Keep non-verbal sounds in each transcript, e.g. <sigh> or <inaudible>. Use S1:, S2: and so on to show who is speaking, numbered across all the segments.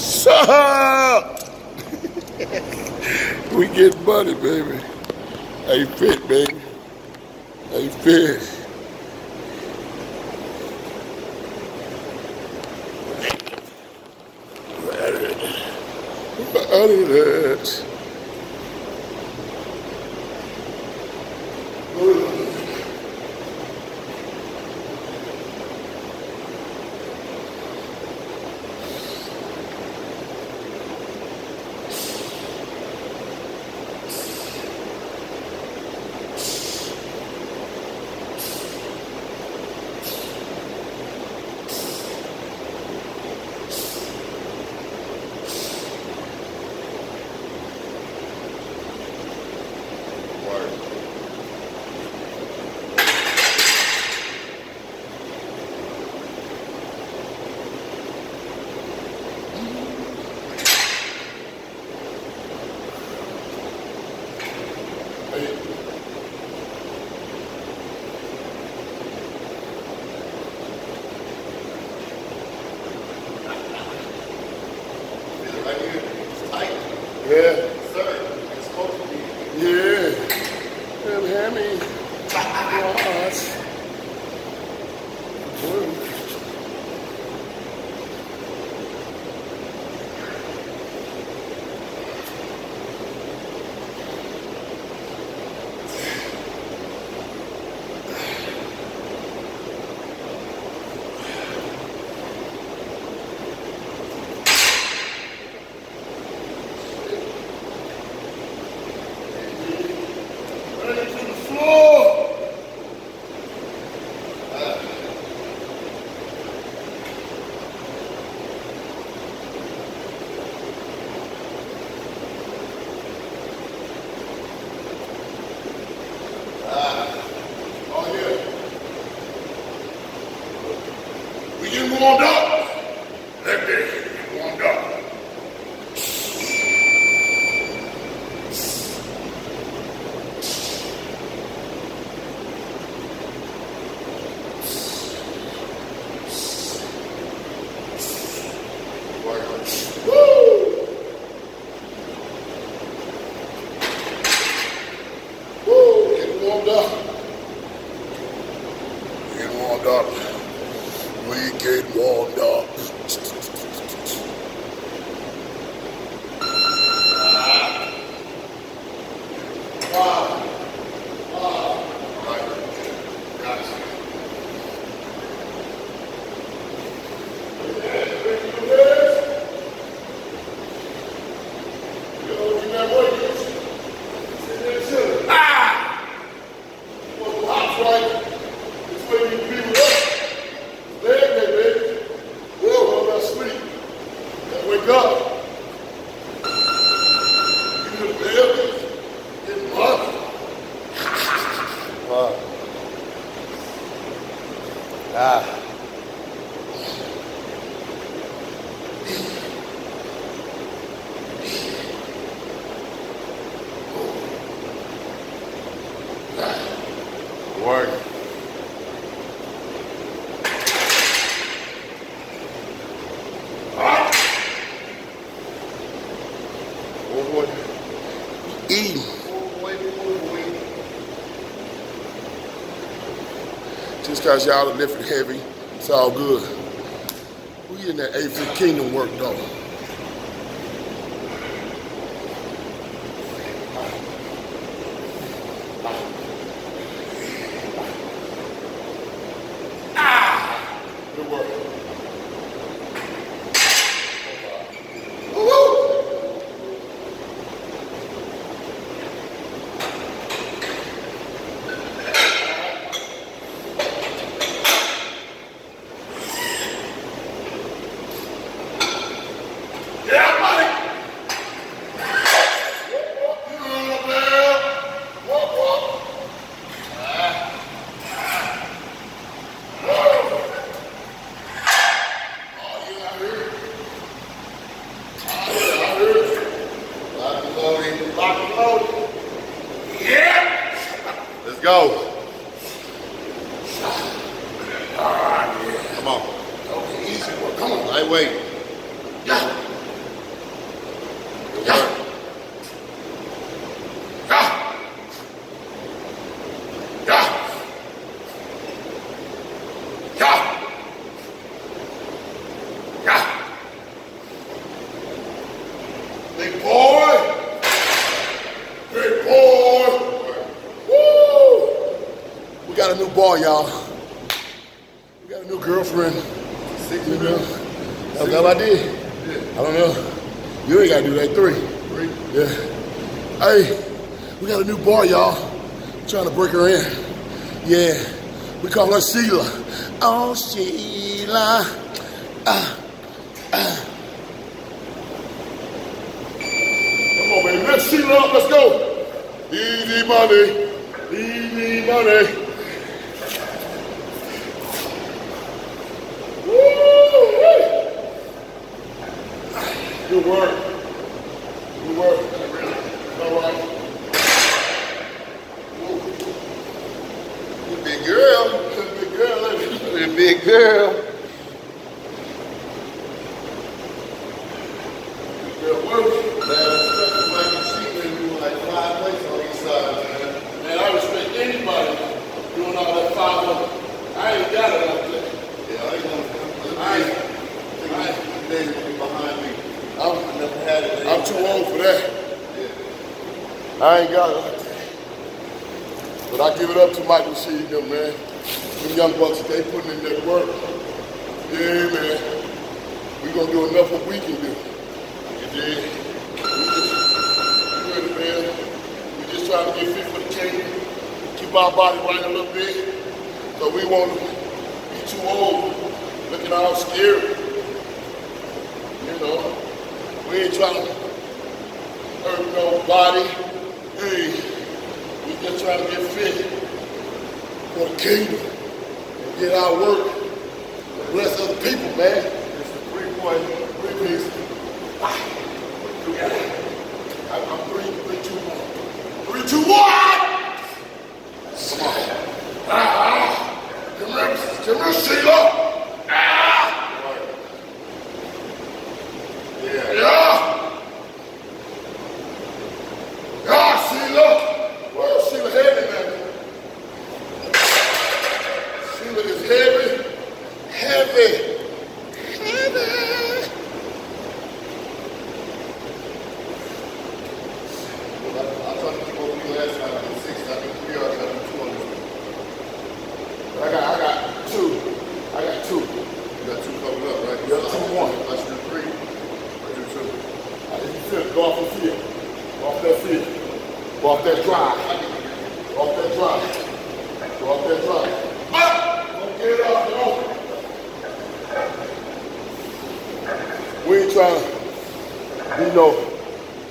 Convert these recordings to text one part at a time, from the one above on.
S1: Sup? we get money, baby. Hey, fit, baby. Hey, fit. Out of that. Yeah. Work. Just cause y'all are lifting heavy, it's all good. We in that eighth kingdom work though. Good work. Woo-hoo! Yeah, buddy. Whoop, whoop. You know, man. Whoop, whoop. Oh, you out here? Oh, yeah, out here.
S2: And. Lock and loading.
S1: Yeah.
S2: Let's go.
S1: All right, yeah.
S2: Come on.
S1: Okay, easy one. Come on.
S2: Lightweight.
S1: Bar, y'all. We got a new girlfriend.
S2: Six
S1: You know?
S2: a-
S1: That's what I did. I don't know. You ain't gotta do that three.
S2: Three.
S1: Yeah. Hey, we got a new bar, y'all. Trying to break her in. Yeah. We call her Sheila. Oh, Sheila. Ah, ah. Come on, baby. Let's Sheila up. Let's go. Easy money. Easy money. Woo! Good work. Good work. All right.
S2: You big girl.
S1: Big girl, ain't it?
S2: You big girl.
S1: Good work.
S2: Man, respect to Mike and doing like five plays on each side, man.
S1: Man, I respect anybody doing all that five. I ain't got it out there.
S2: Yeah, I ain't gonna.
S1: I ain't-
S2: I ain't. Days gonna be behind me.
S1: I'm,
S2: I never had it.
S1: I'm too old for that. I ain't got it. But I give it up to Michael them man. Them young bucks, they putting in that work. Yeah, man. We gonna do enough what we can do. You ready, man? We just trying to get fit for the kingdom. Keep our body right a little bit. So we won't be too old, looking all scary. You know, we ain't trying to hurt nobody. Hey, we just trying to get fit for the kingdom. And get our work. Bless other people, man.
S2: It's a three point.
S1: Three piece. Ah, we got it. I- I'm three, three, two, one. Three, two, one! Come on. Ah, ah. Come here, come here, Sheila. Ah,
S2: Yeah.
S1: yeah. Yeah, Sheila. Well, Sheila heavy, man. Heavy. Heavy. Heavy.
S2: I, I tried to keep up with you last time. I did six. I did three. I got two on this one.
S1: I got, I got two. I got two.
S2: You got two coming up, right?
S1: Yeah, two one.
S2: I should do three. I do two.
S1: Uh, you feel, go off the field. Go off that field. Go off that drive. Go off that drive. Go off that drive. We ain't trying to be no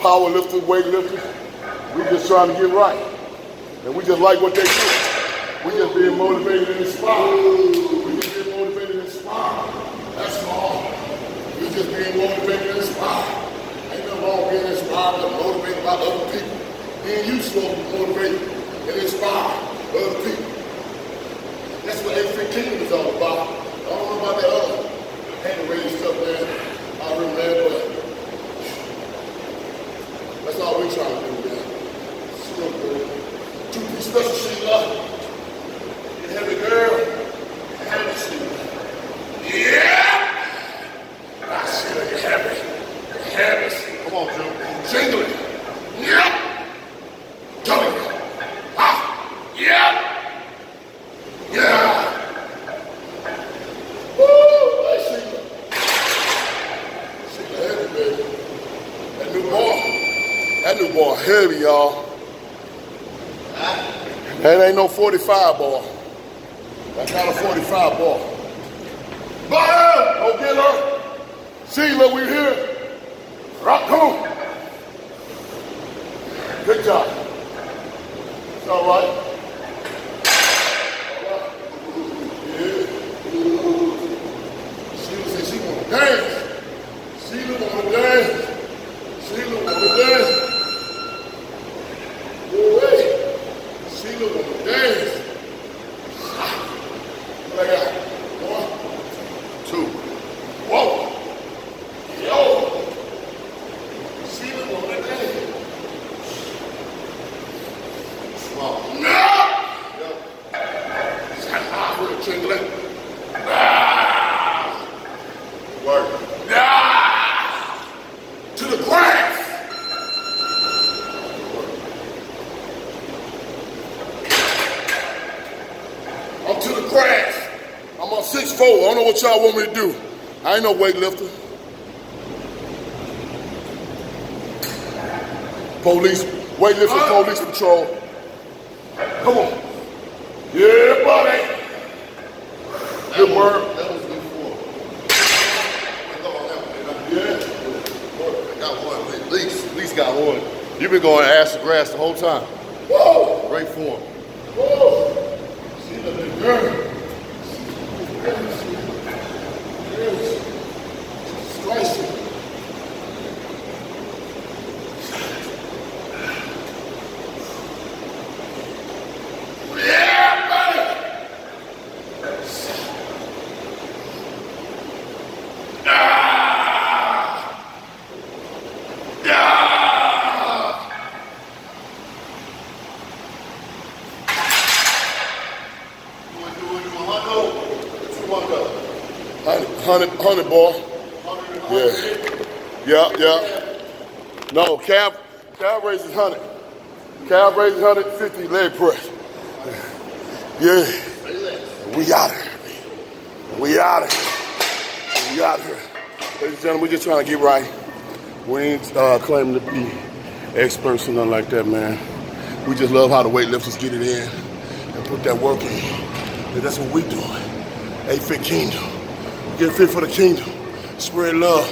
S1: power lifters, weight lifters. We just trying to get right. And we just like what they do. We just being motivated and inspired. We just being motivated and inspired. That's all. We just being motivated and inspired. Ain't nothing wrong being inspired and motivated by other people. Being you supposed to motivated and inspired by other people. That's what every kingdom is all about. I don't know about that other hand raised stuff, man. I remember, but that's all we're trying to do, man. Still good. Two special Sheila. Uh, you heavy girl. Heavy Sheila. Yeah! I see that you're heavy. You're heavy Sheila.
S2: Come on, Joe.
S1: Jingling. Yep. Telling you. Ah. Yep. Yeah. Woo. I see you. See the heavy, baby. That new ball. That new ball heavy, y'all. That ain't no 45 ball. That's not a 45 ball. Ball! Go get her. Sheila, we here. Rock, on. Good job. It's all right. Sheila said she want to dance. Sheila want to dance. Sheila want to dance. Go away. Sheila want to dance. What I got? One, two. Whoa. Yo. Sheila want to dance.
S2: Small.
S1: No!
S2: Yo.
S1: Ah, we're jingling. Ah!
S2: Work.
S1: Ah! To the grass! I'm 6'4". I don't know what y'all want me to do. I ain't no weightlifter. Police, weightlifting police patrol. Come on. Yeah, buddy. Good work.
S2: That was good form.
S1: Yeah.
S2: Got one, at least, at least got one. You've been going ass to grass the whole time.
S1: Whoa.
S2: Great form.
S1: Whoa. See the big girl. Slicing. Yeah, buddy. Ah. Ah.
S2: You want to do it, you want to go? Two one go.
S1: Hundred, hundred, hundred, boy. Yeah. Yeah, yeah. No, calf, calf raises 100. Calf raises 150 leg press. Yeah. We out here. We out here. We out here. Ladies and gentlemen, we just trying to get right. We ain't uh, claiming to be experts or nothing like that, man. We just love how the weightlifters get it in and put that work in. And that's what we doing. A Fit Kingdom. Get fit for the kingdom. Spread love.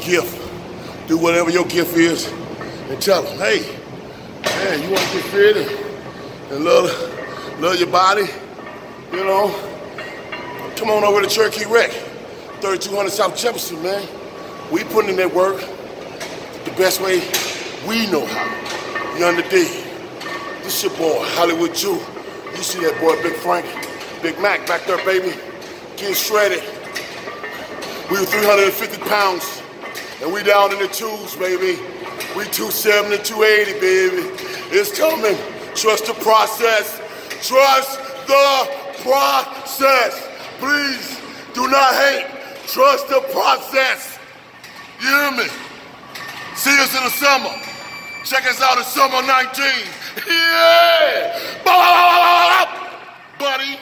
S1: Gift. Do whatever your gift is and tell them, hey, man, you want to get fit and, and love, love your body, you know? Come on over to Cherokee Rec, 3200 South Jefferson, man. We putting in that work the best way we know how. You D. This your boy, Hollywood Ju. You see that boy, Big Frank, Big Mac back there, baby. Getting shredded. We were 350 pounds, and we down in the twos, baby. We 270, 280, baby. It's coming. Trust the process. Trust the process. Please do not hate. Trust the process. You hear me? See us in the summer. Check us out in summer 19. <laughs> Yeah! Buddy.